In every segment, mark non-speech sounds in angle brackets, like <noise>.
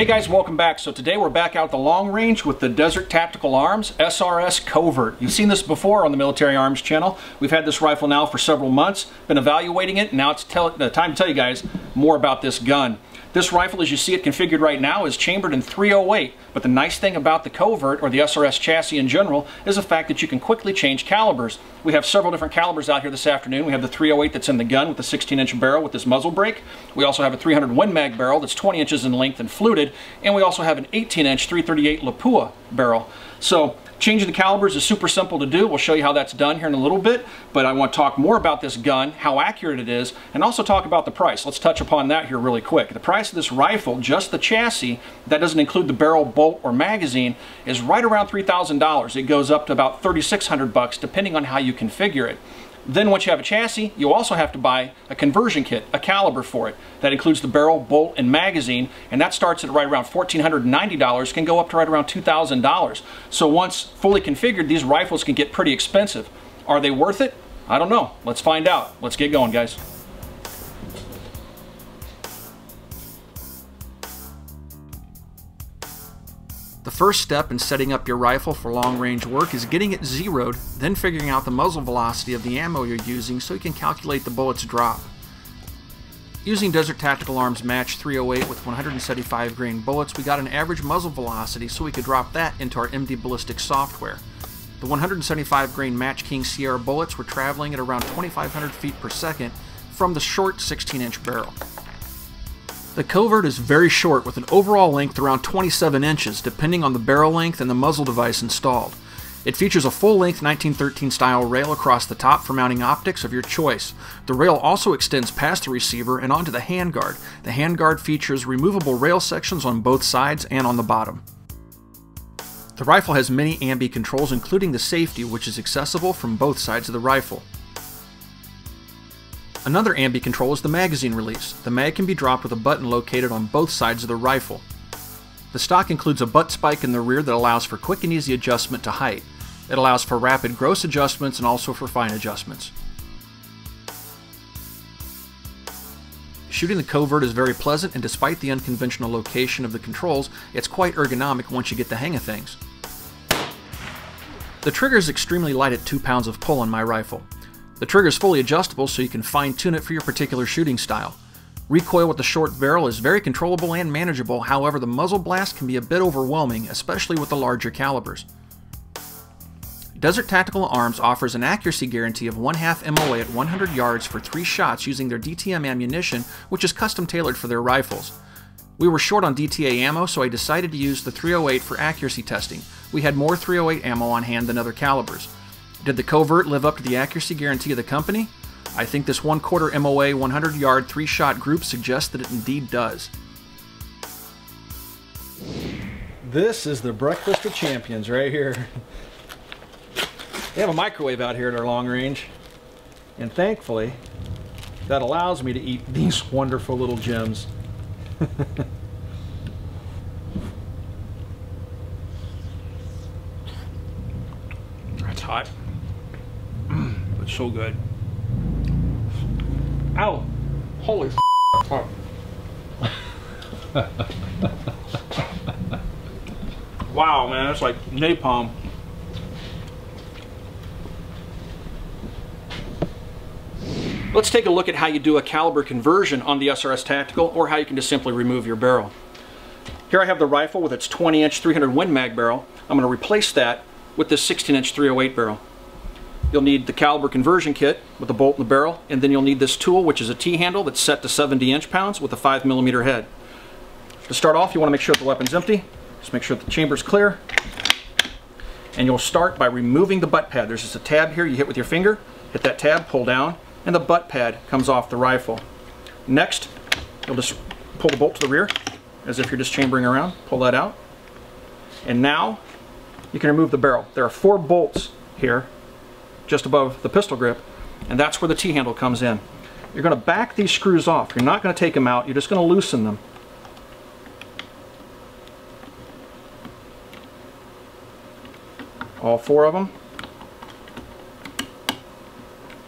Hey guys, welcome back. So today we're back out the long range with the Desert Tactical Arms SRS Covert. You've seen this before on the Military Arms channel. We've had this rifle now for several months, been evaluating it, now it's uh, time to tell you guys more about this gun. This rifle, as you see it configured right now, is chambered in 308, but the nice thing about the Covert, or the SRS chassis in general, is the fact that you can quickly change calibers. We have several different calibers out here this afternoon. We have the 308 that's in the gun with the 16-inch barrel with this muzzle brake. We also have a 300 Win Mag barrel that's 20 inches in length and fluted, and we also have an 18-inch 338 Lapua barrel. So Changing the calibers is super simple to do. We'll show you how that's done here in a little bit, but I want to talk more about this gun, how accurate it is, and also talk about the price. Let's touch upon that here really quick. The price of this rifle, just the chassis, that doesn't include the barrel, bolt, or magazine, is right around $3,000. It goes up to about 3,600 bucks depending on how you configure it. Then once you have a chassis, you also have to buy a conversion kit, a caliber for it. That includes the barrel, bolt, and magazine, and that starts at right around $1,490, can go up to right around $2,000. So once fully configured, these rifles can get pretty expensive. Are they worth it? I don't know. Let's find out. Let's get going, guys. First step in setting up your rifle for long range work is getting it zeroed, then figuring out the muzzle velocity of the ammo you're using so you can calculate the bullet's drop. Using Desert Tactical Arms Match 308 with 175 grain bullets, we got an average muzzle velocity so we could drop that into our MD Ballistic software. The 175 grain Match King Sierra bullets were traveling at around 2,500 feet per second from the short 16 inch barrel. The covert is very short with an overall length around 27 inches depending on the barrel length and the muzzle device installed. It features a full-length 1913 style rail across the top for mounting optics of your choice. The rail also extends past the receiver and onto the handguard. The handguard features removable rail sections on both sides and on the bottom. The rifle has many ambi controls including the safety which is accessible from both sides of the rifle. Another ambi control is the magazine release. The mag can be dropped with a button located on both sides of the rifle. The stock includes a butt spike in the rear that allows for quick and easy adjustment to height. It allows for rapid gross adjustments and also for fine adjustments. Shooting the covert is very pleasant and despite the unconventional location of the controls, it's quite ergonomic once you get the hang of things. The trigger is extremely light at 2 pounds of pull on my rifle. The trigger is fully adjustable so you can fine tune it for your particular shooting style. Recoil with the short barrel is very controllable and manageable, however the muzzle blast can be a bit overwhelming, especially with the larger calibers. Desert Tactical Arms offers an accuracy guarantee of 1 half MOA at 100 yards for 3 shots using their DTM ammunition, which is custom tailored for their rifles. We were short on DTA ammo, so I decided to use the 308 for accuracy testing. We had more 308 ammo on hand than other calibers. Did the covert live up to the accuracy guarantee of the company? I think this one quarter MOA 100 yard three shot group suggests that it indeed does. This is the breakfast of champions right here. They have a microwave out here at our long range, and thankfully, that allows me to eat these <laughs> wonderful little gems. <laughs> That's hot so good. Ow! Holy oh. Wow, man, that's like napalm. Let's take a look at how you do a caliber conversion on the SRS Tactical or how you can just simply remove your barrel. Here I have the rifle with its 20 inch 300 Win Mag barrel. I'm going to replace that with this 16 inch 308 barrel. You'll need the caliber conversion kit with the bolt and the barrel, and then you'll need this tool, which is a T-handle that's set to 70 inch-pounds with a 5 millimeter head. To start off, you want to make sure the weapon's empty. Just make sure the chamber's clear. And you'll start by removing the butt pad. There's just a tab here you hit with your finger. Hit that tab, pull down, and the butt pad comes off the rifle. Next, you'll just pull the bolt to the rear, as if you're just chambering around. Pull that out. And now, you can remove the barrel. There are four bolts here just above the pistol grip, and that's where the T-handle comes in. You're going to back these screws off. You're not going to take them out. You're just going to loosen them. All four of them.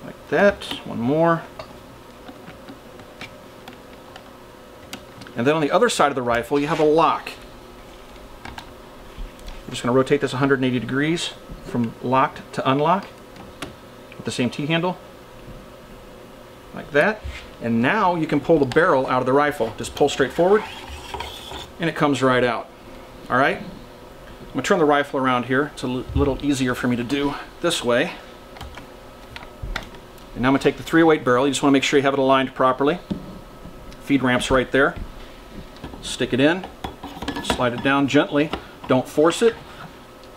Like that. One more. And then on the other side of the rifle, you have a lock. I'm just going to rotate this 180 degrees from locked to unlock with the same T-handle, like that. And now you can pull the barrel out of the rifle. Just pull straight forward, and it comes right out. All right? I'm going to turn the rifle around here. It's a little easier for me to do this way. And now I'm going to take the 308 barrel. You just want to make sure you have it aligned properly. Feed ramp's right there. Stick it in, slide it down gently. Don't force it.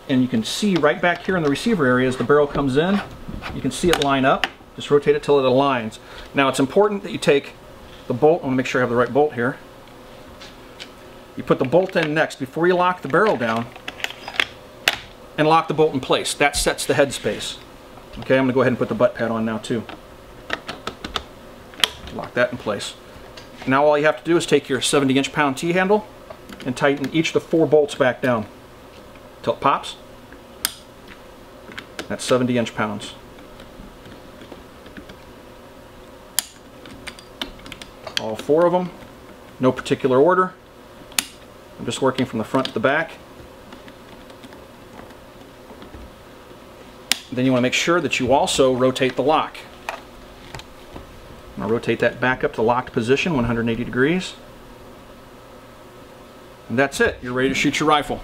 And you can see right back here in the receiver area as the barrel comes in, you can see it line up. Just rotate it till it aligns. Now it's important that you take the bolt, I want to make sure I have the right bolt here. You put the bolt in next before you lock the barrel down and lock the bolt in place. That sets the headspace. Okay, I'm to go ahead and put the butt pad on now too. Lock that in place. Now all you have to do is take your 70 inch pound T-handle and tighten each of the four bolts back down till it pops. That's 70 inch pounds. All four of them, no particular order. I'm just working from the front to the back. Then you want to make sure that you also rotate the lock. I'll rotate that back up to locked position, 180 degrees. And that's it. You're ready to shoot your rifle.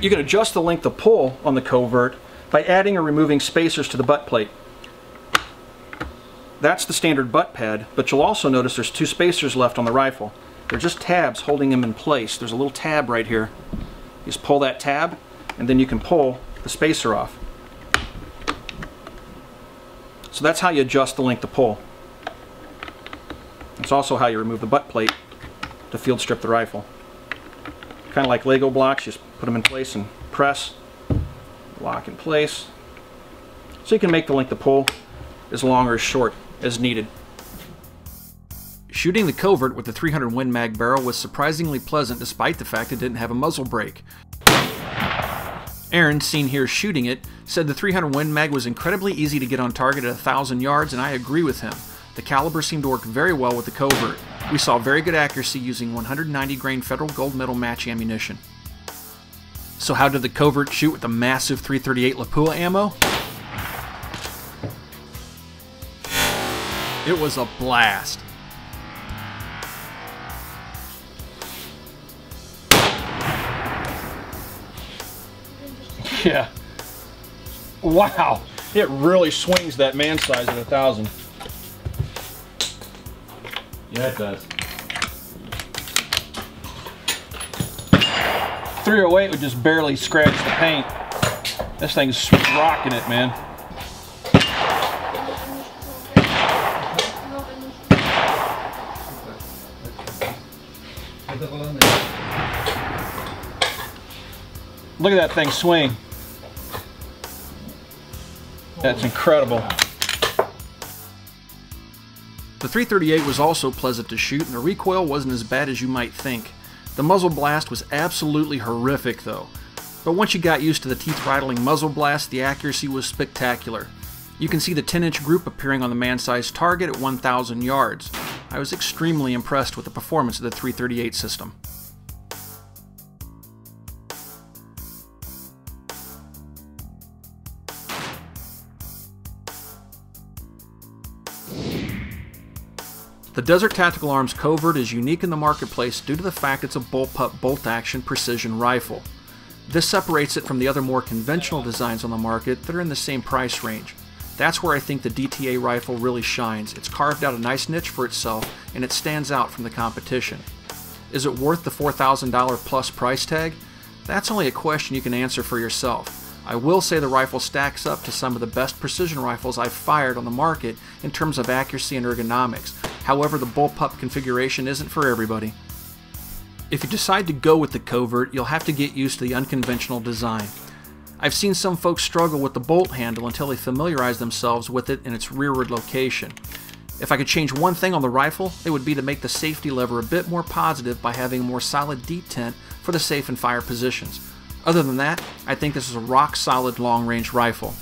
You can adjust the length of pull on the covert by adding or removing spacers to the butt plate. That's the standard butt pad, but you'll also notice there's two spacers left on the rifle. They're just tabs holding them in place. There's a little tab right here. You just pull that tab, and then you can pull the spacer off. So that's how you adjust the length of pull. It's also how you remove the butt plate to field strip the rifle. Kind of like Lego blocks, just put them in place and press, lock in place. So you can make the length of pull as long or as short as needed. Shooting the covert with the 300 Win Mag barrel was surprisingly pleasant despite the fact it didn't have a muzzle brake. Aaron, seen here shooting it, said the 300 Win Mag was incredibly easy to get on target at 1,000 yards, and I agree with him. The caliber seemed to work very well with the covert. We saw very good accuracy using 190 grain Federal Gold Medal match ammunition. So how did the covert shoot with the massive 338 Lapua ammo? It was a blast. Yeah. Wow. It really swings that man size at a thousand. Yeah, it does. 308 would just barely scratch the paint. This thing's rocking it, man. Look at that thing swing. That's incredible. The 338 was also pleasant to shoot, and the recoil wasn't as bad as you might think. The muzzle blast was absolutely horrific, though. But once you got used to the teeth-rattling muzzle blast, the accuracy was spectacular. You can see the 10-inch group appearing on the man-sized target at 1,000 yards. I was extremely impressed with the performance of the 338 system. The Desert Tactical Arms Covert is unique in the marketplace due to the fact it's a bullpup bolt-action precision rifle. This separates it from the other more conventional designs on the market that are in the same price range. That's where I think the DTA rifle really shines. It's carved out a nice niche for itself and it stands out from the competition. Is it worth the $4,000 plus price tag? That's only a question you can answer for yourself. I will say the rifle stacks up to some of the best precision rifles I've fired on the market in terms of accuracy and ergonomics. However, the bullpup configuration isn't for everybody. If you decide to go with the covert, you'll have to get used to the unconventional design. I've seen some folks struggle with the bolt handle until they familiarize themselves with it in its rearward location. If I could change one thing on the rifle, it would be to make the safety lever a bit more positive by having a more solid detent for the safe and fire positions. Other than that, I think this is a rock solid long range rifle.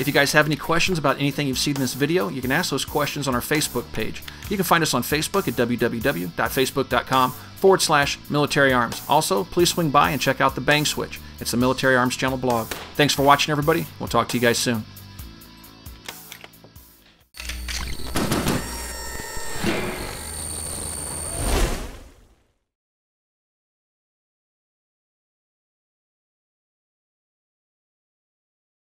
If you guys have any questions about anything you've seen in this video, you can ask those questions on our Facebook page. You can find us on Facebook at www.facebook.com forward slash military arms. Also, please swing by and check out the Bang Switch. It's the Military Arms Channel blog. Thanks for watching, everybody. We'll talk to you guys soon.